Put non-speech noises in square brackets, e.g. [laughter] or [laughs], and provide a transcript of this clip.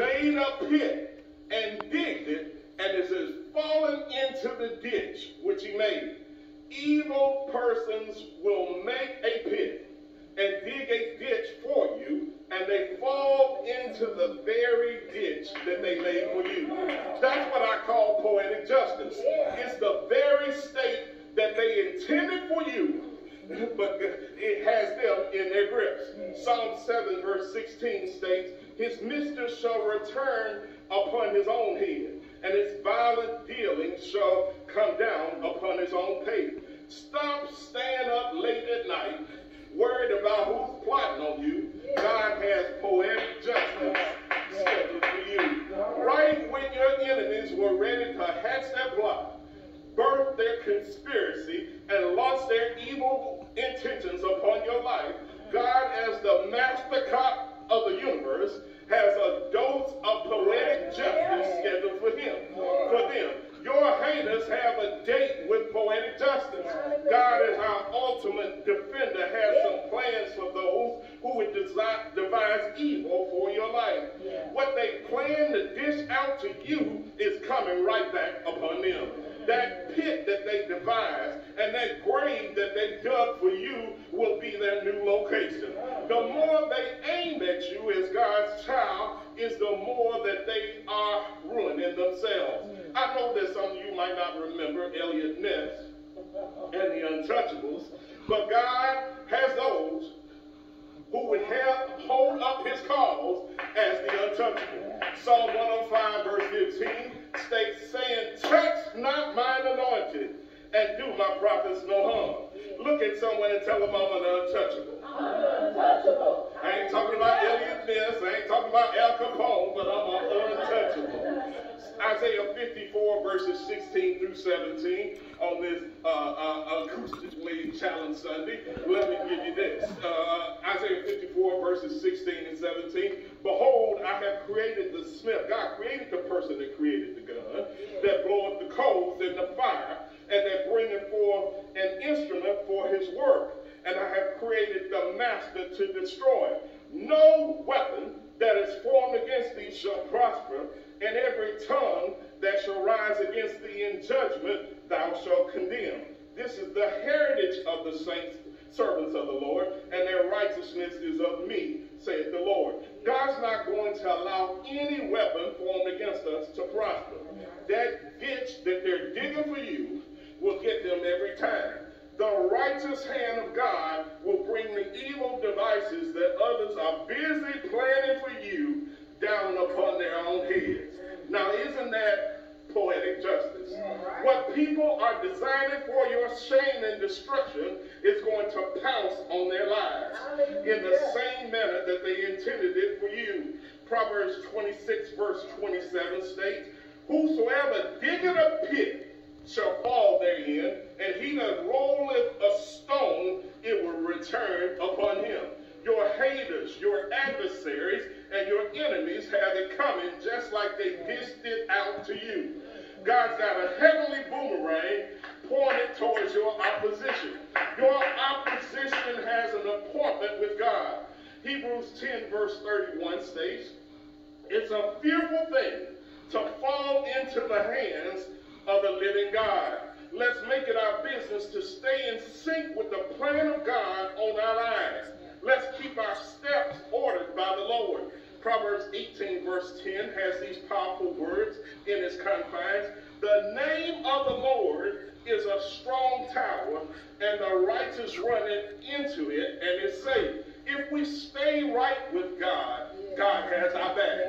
made a pit and digged it, and it says, fallen into the ditch which he made. Evil persons will make a pit and dig a ditch for you, and they fall into the very ditch that they made for you. That's what I call poetic justice. It's the very state that they intended for you, [laughs] but it has them in their grips. Psalm 7, verse 16 states, His mistress shall return upon his own head, and his violent dealings shall come down upon his own pate. Stop staying up late at night, worried about who's plotting on you. God has poetic justice scheduled for you. Right when your enemies were ready to hatch their plot, birth their conspiracy, and launch their evil intentions upon your life, God, as the master cop of the universe, has a dose of poetic justice scheduled for him, for them. Your haters have a date with poetic justice. God, as our ultimate defender, has some plans for those who would devise evil for your life. What they plan to dish out to you is coming right back upon them. That pit that they devised and that they dug for you will be their new location. The more they aim at you as God's child is the more that they are ruining themselves. I know that some of you might not remember Eliot Ness and the Untouchables, but God has those who would hold up his cause as the untouchable. Psalm 105 verse 15 states saying, touch not mine anointed and do my prophets no harm. Look at someone and tell them I'm an untouchable. Untouchable. I ain't talking about Eliot Ness. I ain't talking about Al Capone, but I'm an untouchable. Isaiah 54 verses 16 through 17 on this uh, uh, acoustically challenged Sunday. Let me give you this. Uh, Isaiah 54 verses 16 and 17. Behold, I have created the smith. God created the person that created the gun, that bloweth the coals in the fire, and they're bringing forth an instrument for his work. And I have created the master to destroy. No weapon that is formed against thee shall prosper, and every tongue that shall rise against thee in judgment thou shalt condemn. This is the heritage of the saints, servants of the Lord, and their righteousness is of me, saith the Lord. God's not going to allow any weapon formed against us to prosper. That ditch that they're digging for you will get them every time. The righteous hand of God will bring the evil devices that others are busy planning for you down upon their own heads. Now, isn't that poetic justice? What people are designing for your shame and destruction is going to pounce on their lives in the same manner that they intended it for you. Proverbs 26, verse 27 states, Whosoever diggeth a pit he that rolleth a stone, it will return upon him. Your haters, your adversaries, and your enemies have it coming just like they dished it out to you. God's got a heavenly boomerang pointed towards your opposition. Your opposition has an appointment with God. Hebrews 10 verse 31 states, It's a fearful thing to fall into the hands of the living God. Let's make it business to stay in sync with the plan of God on our lives. Let's keep our steps ordered by the Lord. Proverbs 18, verse 10 has these powerful words in its confines. The name of the Lord is a strong tower, and the righteous run into it and is safe. If we stay right with God, God has our back.